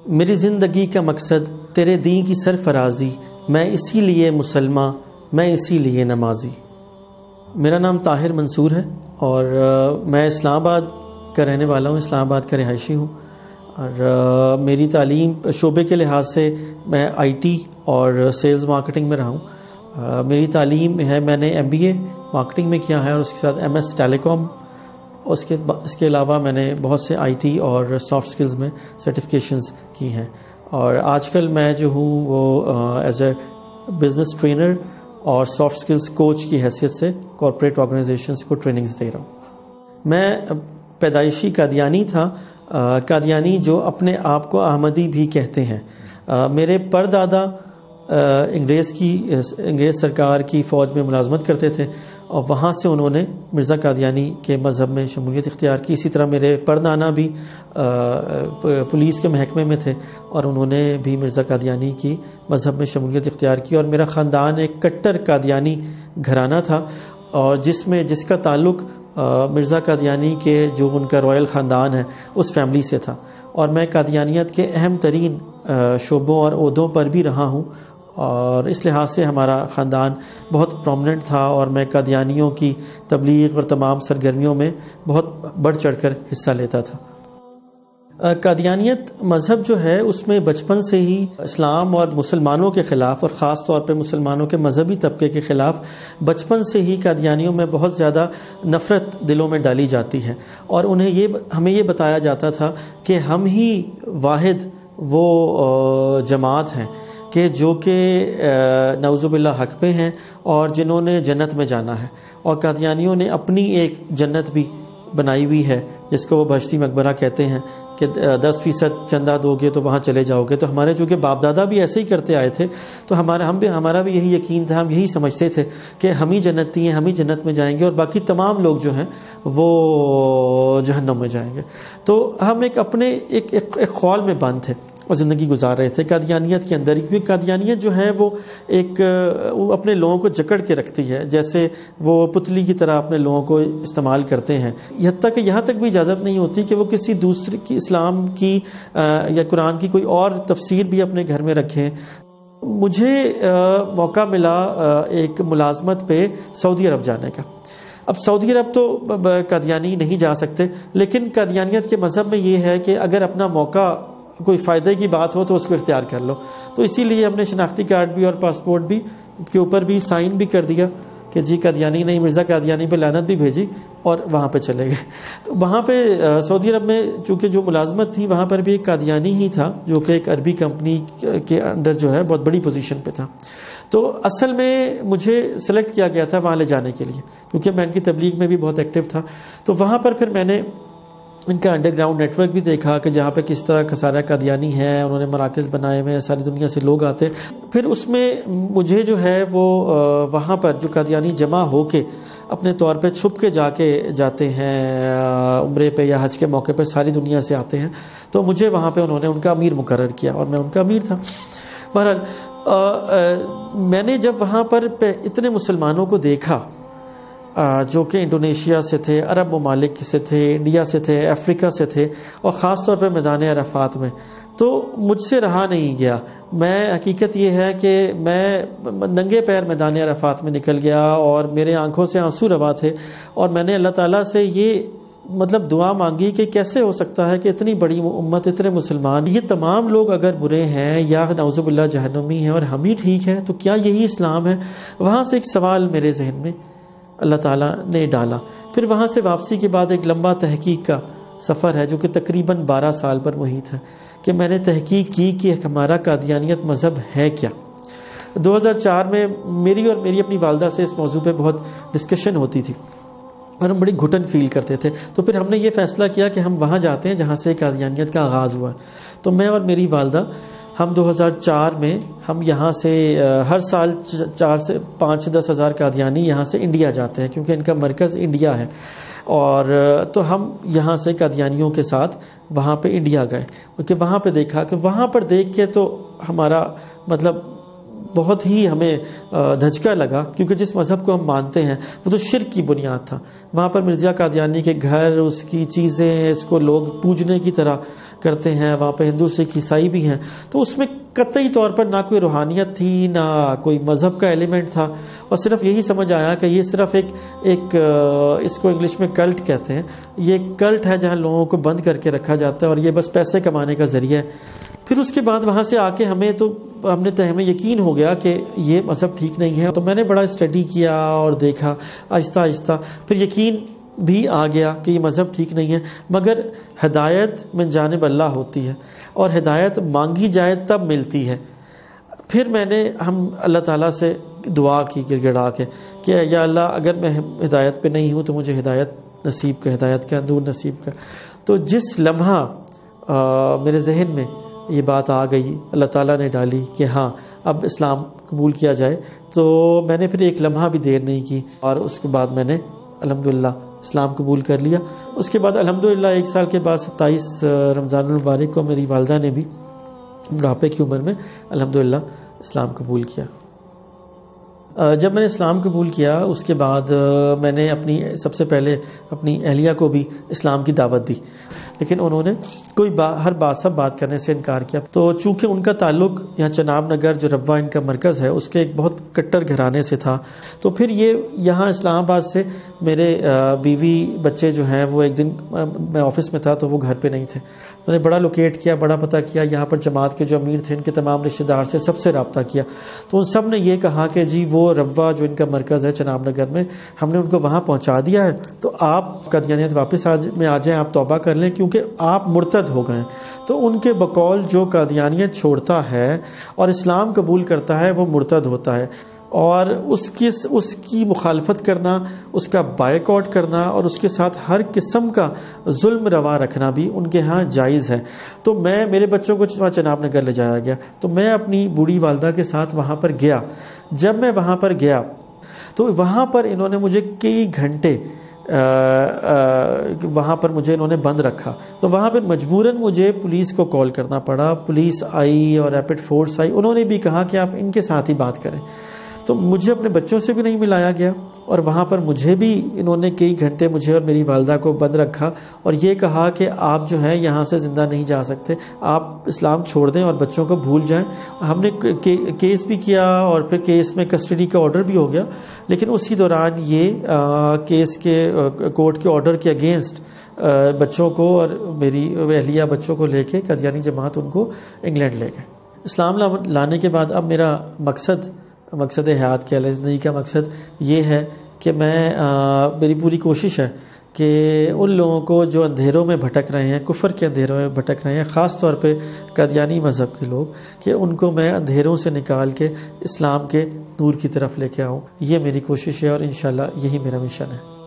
मेरी ज़िंदगी का मकसद तेरे दी की सरफराजी, मैं इसीलिए मुसलमान मैं इसीलिए नमाजी। मेरा नाम ताहिर मंसूर है और मैं इस्लामाबाद का रहने वाला हूँ, इस्लामाबाद का रिहायशी हूँ। और मेरी तालीम शोबे के लिहाज से मैं आईटी और सेल्स मार्केटिंग में रहा हूँ। मेरी तालीम है, मैंने एमबीए मार्केटिंग में किया है और उसके साथ एमएस टेलीकॉम उसके इसके अलावा मैंने बहुत से आईटी और सॉफ्ट स्किल्स में सर्टिफिकेशंस की हैं। और आजकल मैं जो हूँ, वो एज ए बिज़नेस ट्रेनर और सॉफ्ट स्किल्स कोच की हैसियत से कॉरपोरेट ऑर्गेनाइजेशंस को ट्रेनिंग्स दे रहा हूँ। मैं पैदाइशी कादियानी था। कादियानी जो अपने आप को अहमदी भी कहते हैं। मेरे परदादा अंग्रेज़ की अंग्रेज़ सरकार की फ़ौज में मुलाजमत करते थे और वहाँ से उन्होंने मिर्ज़ा कादियानी के मज़हब में शमूलियत इख्तियार की। इसी तरह मेरे परनाना भी पुलिस के महकमे में थे और उन्होंने भी मिर्ज़ा कादियानी की मज़हब में शमूलियत इख्तियार की। और मेरा ख़ानदान एक कट्टर कादियानी घराना था और जिसमें, जिसका ताल्लुक़ मिर्ज़ा कादियानी के जो उनका रॉयल ख़ानदान है, उस फैमिली से था। और मैं कादियानियत के अहम तरीन शोबों और अहदों पर भी रहा हूँ और इस लिहाज से हमारा ख़ानदान बहुत प्रोमिनेंट था और मैं कादियानियों की तबलीग और तमाम सरगर्मियों में बहुत बढ़ चढ़ कर हिस्सा लेता था। कादियानियत मज़हब जो है, उसमें बचपन से ही इस्लाम और मुसलमानों के ख़िलाफ़ और ख़ास तौर पर मुसलमानों के मजहबी तबके के ख़िलाफ़ बचपन से ही कादियानियों में बहुत ज़्यादा नफ़रत दिलों में डाली जाती है। और उन्हें ये हमें ये बताया जाता था कि हम ही वाहिद वो जमात हैं। कि जो कि नवजुबिल्ला हक पे हैं और जिन्होंने जन्नत में जाना है। और कादियानियों ने अपनी एक जन्नत भी बनाई हुई है जिसको वो बश्ती मकबरा कहते हैं कि दस फ़ीसद चंदा दोगे तो वहाँ चले जाओगे। तो हमारे चूँकि बाप दादा भी ऐसे ही करते आए थे तो हमारा हम भी हमारा भी यही यकीन था हम यही समझते थे कि हम ही जन्नती हैं हम ही जन्नत में जाएँगे और बाकी तमाम लोग जो हैं वो जहन्नम में जाएँगे। तो हम एक अपने एक, एक, एक खौल में बंद थे। और ज़िंदगी गुजार रहे थे। कादियानियत के अंदर क्योंकि कादियानियत जो है वो एक वो अपने लोगों को जकड़ के रखती है। जैसे वो पुतली की तरह अपने लोगों को इस्तेमाल करते हैं। यहाँ तक यहाँ तक भी इजाज़त नहीं होती कि वो किसी दूसरे की इस्लाम की या कुरान की कोई और तफसीर भी अपने घर में रखें। मुझे आ, मौका मिला आ, एक मुलाजमत पे सऊदी अरब जाने का। अब सऊदी अरब तो कादियानी नहीं जा सकते लेकिन कादियानियत के मज़हब में ये है कि अगर अपना मौका कोई फ़ायदे की बात हो तो उसको इख्तियार कर लो। तो इसीलिए हमने शनाख्ती कार्ड भी और पासपोर्ट भी, के ऊपर भी साइन भी कर दिया कि जी कादियानी नहीं, मिर्ज़ा कादियानी पे लानत भी भेजी और वहाँ पे चले गए। तो वहाँ पे सऊदी अरब में चूँकि जो मुलाजमत थी, वहाँ पर भी एक कादियानी ही था, जो कि एक अरबी कंपनी के अंडर जो है, बहुत बड़ी पोजीशन पे था। तो असल में मुझे सेलेक्ट किया गया था वहाँ ले जाने के लिए, क्योंकि मैं इनकी तबलीग में भी बहुत एक्टिव था। तो वहाँ पर फिर मैंने इनका अंडरग्राउंड नेटवर्क भी देखा कि जहाँ पे किस तरह खसारा कादियानी है, उन्होंने मराकज़ बनाए हुए हैं, सारी दुनिया से लोग आते हैं। फिर उसमें मुझे जो है वो वहाँ पर जो कादियानी जमा हो के अपने तौर पे छुप के जाके जाते हैं उम्र पे या हज के मौके पे सारी दुनिया से आते हैं। तो मुझे वहाँ पे उन्होंने उनका अमीर मुकर किया और मैं उनका अमीर था। बहरहाल मैंने जब वहाँ पर इतने मुसलमानों को देखा जो कि इंडोनेशिया से थे, अरब ममालिक से थे, इंडिया से थे, अफ्रीका से थे, और ख़ास तौर पर मैदान अरफात में। तो मुझसे रहा नहीं गया। मैं, हकीकत ये है कि मैं नंगे पैर मैदान अरफात में निकल गया और मेरे आँखों से आँसू रवा थे और मैंने अल्लाह ताला से ये मतलब दुआ मांगी कि कैसे हो सकता है कि इतनी बड़ी उम्मत, इतने मुसलमान, ये तमाम लोग अगर बुरे हैं, या नवजुबिल्ला जहनमी हैं और हम ही ठीक हैं तो क्या यही इस्लाम है? वहाँ से एक सवाल मेरे जहन में अल्लाह ताला ने डाला। फिर वहाँ से वापसी के बाद एक लंबा तहकीक का सफ़र है, जो कि तकरीबन 12 साल पर मुहित है, कि मैंने तहकीक की कि हमारा कादियानियत मज़हब है क्या। 2004 में मेरी और मेरी अपनी वालदा से इस मौजू पे बहुत डिस्कशन होती थी, और हम बड़ी घुटन फील करते थे। तो फिर हमने ये फैसला किया कि हम वहाँ जाते हैं जहाँ से कादियानियत का आगाज़ हुआ। तो मैं और मेरी वालदा हम 2004 में हम यहाँ से हर साल चार से पाँच से दस हज़ार कादियानी यहाँ से इंडिया जाते हैं क्योंकि इनका मरकज़ इंडिया है। और तो हम यहाँ से कादियानियों के साथ वहाँ पे इंडिया गए। क्योंकि वहाँ पे देखा कि वहाँ पर देख के तो हमारा मतलब बहुत ही हमें धचका लगा क्योंकि जिस मज़हब को हम मानते हैं, वो तो शिर की बुनियाद था। वहाँ पर मिर्ज़ा कादियानी के घर, उसकी चीज़ें, इसको लोग पूजने की तरह करते हैं, वहाँ पे हिंदू, सिख, ईसाई भी हैं। तो उसमें कतई तौर पर ना कोई रूहानियत थी, ना कोई मज़हब का एलिमेंट था। और सिर्फ़ यही समझ आया कि ये सिर्फ़ एक एक इसको इंग्लिश में कल्ट कहते हैं। ये कल्ट है जहाँ लोगों को बंद करके रखा जाता है और ये बस पैसे कमाने का ज़रिया है। फिर उसके बाद वहाँ से आके हमें तो हमने तो हमें यकीन हो गया कि ये मज़हब ठीक नहीं है। तो मैंने बड़ा स्टडी किया और देखा आहिस्ता आहिस्ता फिर यकीन भी आ गया कि ये मज़हब ठीक नहीं है, मगर हदायत में जानब अल्लाह होती है और हदायत मांगी जाए तब मिलती है। फिर मैंने हम अल्लाह ताला से दुआ की गिड़गिड़ा के, कि या अल्लाह, अगर मैं हिदायत पे नहीं हूँ तो मुझे हिदायत नसीब का हिदायत का नूर नसीब का तो जिस लम्हा मेरे जहन में ये बात आ गई, अल्लाह ताला ने डाली कि हाँ अब इस्लाम कबूल किया जाए तो मैंने फिर एक लम्हा भी देर नहीं की और उसके बाद मैंने अलहमदिल्ला इस्लाम कबूल कर लिया। उसके बाद अलहमदिल्ला एक साल के बाद सत्ताईस रमज़ान मुबारक को मेरी वालदा ने भी बुढ़ापे की उम्र में अलहमदिल्ला इस्लाम कबूल किया। जब मैंने इस्लाम कबूल किया उसके बाद मैंने अपनी सबसे पहले अपनी अहलिया को भी इस्लाम की दावत दी। लेकिन उन्होंने कोई बा, हर बात सब बात करने से इनकार किया। तो चूँकि उनका ताल्लुक यहाँ चनाब नगर जो रब्बा इनका मरकज़ है उसके एक बहुत कट्टर घराने से था। तो फिर ये यहाँ इस्लामाबाद से मेरे बीवी बच्चे जो हैं वो एक दिन मैं ऑफ़िस में था तो वो घर पर नहीं थे। मैंने बड़ा लोकेट किया बड़ा पता किया यहाँ पर जमात के जो अमीर थे इनके तमाम रिश्तेदार से सबसे रबता किया। तो उन सबने यह कहा कि जी वो रब्बा जो इनका मरकज़ है चनाब नगर में, हमने उनको वहाँ पहुँचा दिया है। तो आप कदियानियत वापस आज में आ जाएँ, आप तोबा कर लें, क्योंकि आप मुर्तद हो गए। तो उनके बकौल जो कादियानियत छोड़ता है और इस्लाम कबूल करता है, वो मुर्तद होता है। और उसकी उसकी मुखालफत करना, उसका बायकआउट करना और उसके साथ हर किस्म का जुल्म रवा रखना भी उनके यहाँ जायज़ है। तो मैं, मेरे बच्चों को वहाँ चनाब नगर ले जाया गया। तो मैं अपनी बूढ़ी वालदा के साथ वहाँ पर गया। जब मैं वहाँ पर गया तो वहाँ पर इन्होंने मुझे कई घंटे वहाँ पर मुझे इन्होंने बंद रखा। तो वहाँ पर मजबूरन मुझे पुलिस को कॉल करना पड़ा। पुलिस आई और रैपिड फोर्स आई। उन्होंने भी कहा कि आप इनके साथ ही बात करें। तो मुझे अपने बच्चों से भी नहीं मिलाया गया और वहाँ पर मुझे भी इन्होंने कई घंटे मुझे और मेरी वालदा को बंद रखा और ये कहा कि आप जो है यहाँ से ज़िंदा नहीं जा सकते। आप इस्लाम छोड़ दें और बच्चों को भूल जाएँ। हमने के, केस भी किया और फिर केस में कस्टडी का ऑर्डर भी हो गया। लेकिन उसी दौरान ये आ, केस के कोर्ट के ऑर्डर के अगेंस्ट बच्चों को और मेरी अहलिया बच्चों को लेके कदियानी जमात उनको इंग्लैंड ले गए। इस्लाम लाने के बाद अब मेरा मकसद मकसद हयात के ज़िंदगी का मकसद ये है कि मैं आ, मेरी पूरी कोशिश है कि उन लोगों को जो अंधेरों में भटक रहे हैं कुफर के अंधेरों में भटक रहे हैं ख़ास तौर पे कदयानी मज़हब के लोग कि उनको मैं अंधेरों से निकाल के इस्लाम के नूर की तरफ़ लेके आऊँ। ये मेरी कोशिश है और इन यही मेरा मिशन है।